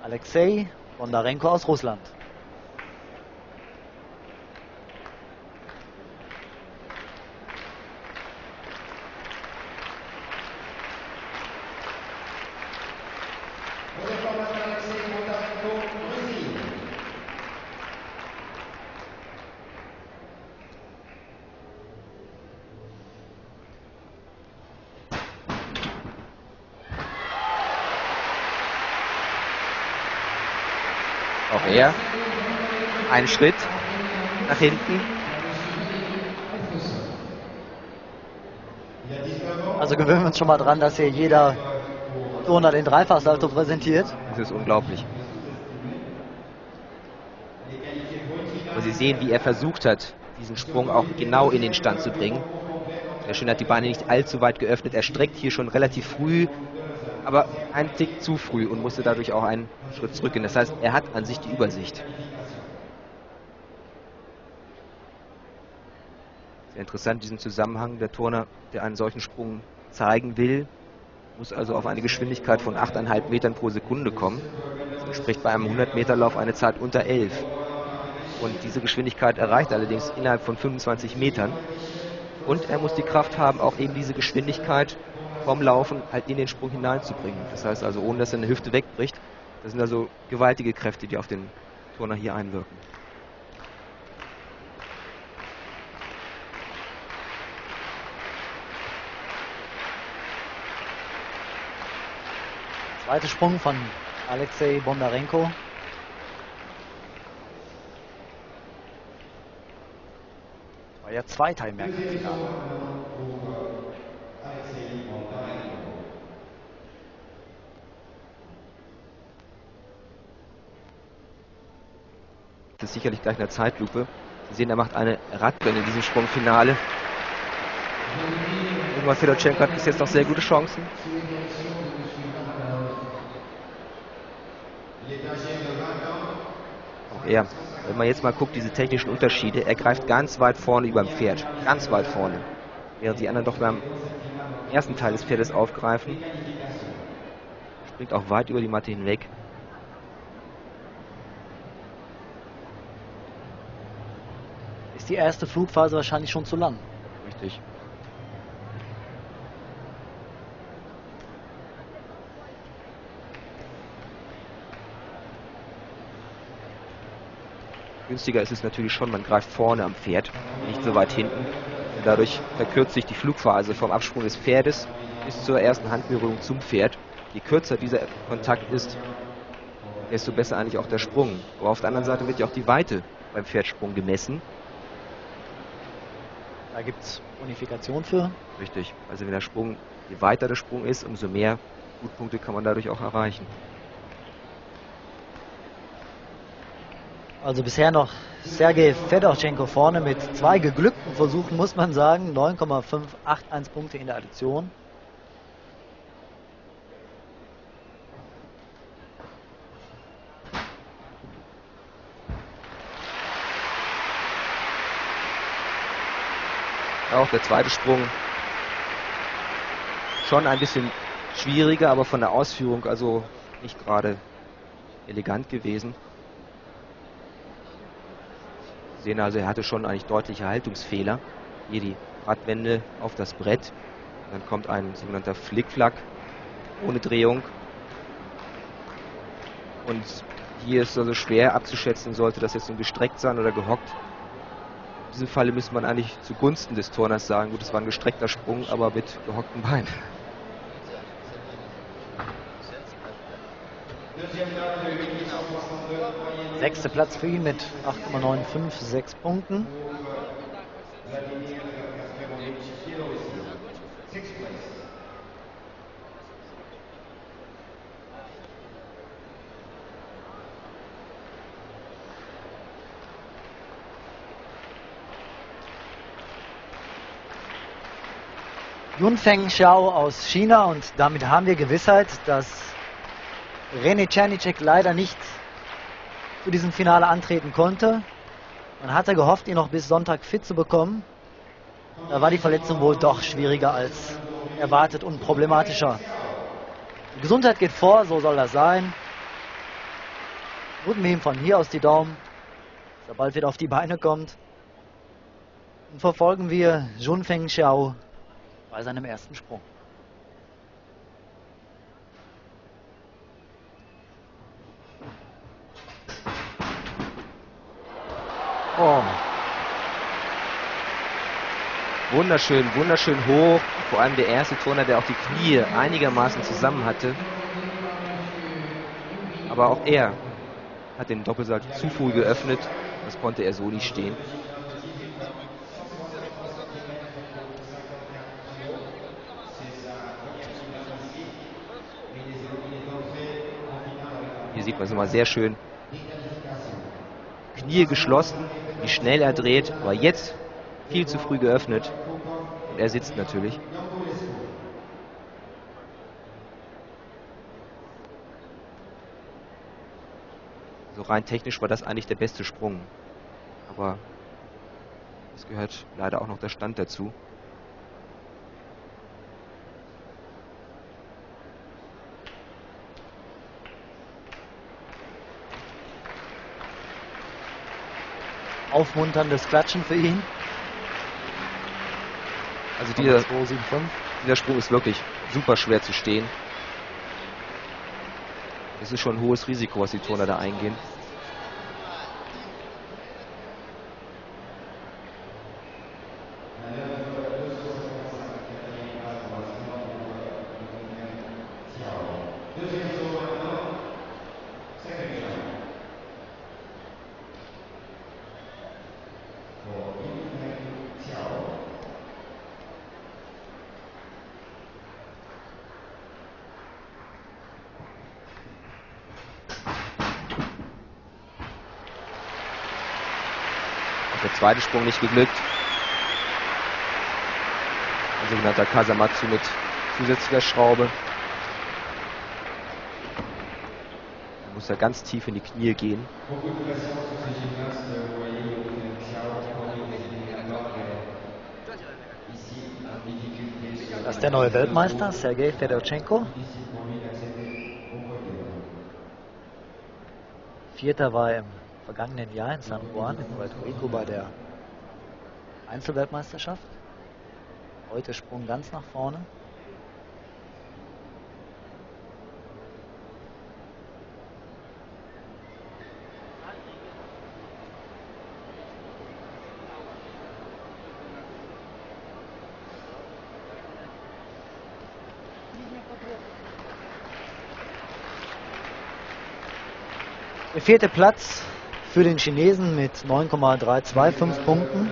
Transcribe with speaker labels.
Speaker 1: Alexei Bondarenko aus Russland.
Speaker 2: Auch er. Ein Schritt nach hinten.
Speaker 1: Also gewöhnen wir uns schon mal dran, dass hier jeder Turner den Dreifachsalto präsentiert.
Speaker 2: Das ist unglaublich. Und Sie sehen, wie er versucht hat, diesen Sprung auch genau in den Stand zu bringen. Der Schön hat die Beine nicht allzu weit geöffnet. Er streckt hier schon relativ früh, aber einen Tick zu früh und musste dadurch auch einen Schritt zurückgehen. Das heißt, er hat an sich die Übersicht. Sehr interessant, diesen Zusammenhang. Der Turner, der einen solchen Sprung zeigen will, muss also auf eine Geschwindigkeit von 8,5 Metern pro Sekunde kommen. Das entspricht bei einem 100-Meter-Lauf eine Zeit unter 11. Und diese Geschwindigkeit erreicht allerdings innerhalb von 25 Metern. Und er muss die Kraft haben, auch eben diese Geschwindigkeit vom Laufen halt in den Sprung hineinzubringen. Das heißt also, ohne dass er eine Hüfte wegbricht. Das sind also gewaltige Kräfte, die auf den Turner hier einwirken.
Speaker 1: Zweiter Sprung von Alexei Bondarenko. War ja Zweiter im Mehrkampffinale.
Speaker 2: Das sicherlich gleich eine Zeitlupe. Sie sehen, er macht eine Radrenne in diesem Sprungfinale. Irgendwann Fedorchenko hat bis jetzt noch sehr gute Chancen. Auch er, wenn man jetzt mal guckt, diese technischen Unterschiede, er greift ganz weit vorne über dem Pferd. Ganz weit vorne. Während die anderen doch beim ersten Teil des Pferdes aufgreifen. Springt auch weit über die Matte hinweg.
Speaker 1: Ist die erste Flugphase wahrscheinlich schon zu lang.
Speaker 2: Richtig. Günstiger ist es natürlich schon, man greift vorne am Pferd, nicht so weit hinten. Dadurch verkürzt sich die Flugphase vom Absprung des Pferdes bis zur ersten Handberührung zum Pferd. Je kürzer dieser Kontakt ist, desto besser eigentlich auch der Sprung. Aber auf der anderen Seite wird ja auch die Weite beim Pferdsprung gemessen.
Speaker 1: Da gibt es Unifikation für.
Speaker 2: Richtig. Also wenn der Sprung, je weiter der Sprung ist, umso mehr Gutpunkte kann man dadurch auch erreichen.
Speaker 1: Also bisher noch Sergei Fedorchenko vorne mit zwei geglückten Versuchen, muss man sagen. 9,581 Punkte in der Addition.
Speaker 2: Auch der zweite Sprung schon ein bisschen schwieriger, aber von der Ausführung also nicht gerade elegant gewesen. Sie sehen also, er hatte schon eigentlich deutliche Haltungsfehler. Hier die Radwende auf das Brett. Dann kommt ein sogenannter Flickflack ohne Drehung. Und hier ist also schwer abzuschätzen, sollte das jetzt nun gestreckt sein oder gehockt. In diesem Falle müsste man eigentlich zugunsten des Turners sagen, gut, es war ein gestreckter Sprung, aber mit gehocktem Bein.
Speaker 1: Sechster Platz für ihn mit 8,956 Punkten. Yunfeng Xiao aus China und damit haben wir Gewissheit, dass René Czernicek leider nicht zu diesem Finale antreten konnte. Man hatte gehofft, ihn noch bis Sonntag fit zu bekommen. Da war die Verletzung wohl doch schwieriger als erwartet und problematischer. Die Gesundheit geht vor, so soll das sein. Drücken wir ihm von hier aus die Daumen, dass er wieder auf die Beine kommt. Und verfolgen wir Jun Feng Xiao bei seinem ersten Sprung.
Speaker 2: Oh. Wunderschön, wunderschön hoch. Vor allem der erste Turner, der auch die Knie einigermaßen zusammen hatte. Aber auch er hat den Doppelsaal zu früh geöffnet. Das konnte er so nicht stehen. Sieht man es nochmal sehr schön. Knie geschlossen, wie schnell er dreht, aber jetzt viel zu früh geöffnet. Und er sitzt natürlich. So rein technisch war das eigentlich der beste Sprung. Aber es gehört leider auch noch der Stand dazu.
Speaker 1: Aufmunterndes Klatschen für ihn.
Speaker 2: Also dieser, dieser Sprung ist wirklich super schwer zu stehen. Es ist schon ein hohes Risiko, was die Turner da eingehen. Der zweite Sprung nicht geglückt. Ein sogenannter Kasamatsu mit zusätzlicher Schraube. Da muss er ganz tief in die Knie gehen.
Speaker 1: Das ist der neue Weltmeister, Sergei Fedorchenko. Vierter war er im vergangenen Jahr in San Juan in Puerto Rico bei der Einzelweltmeisterschaft. Heute Sprung ganz nach vorne. Der vierte Platz für den Chinesen mit 9,325 Punkten.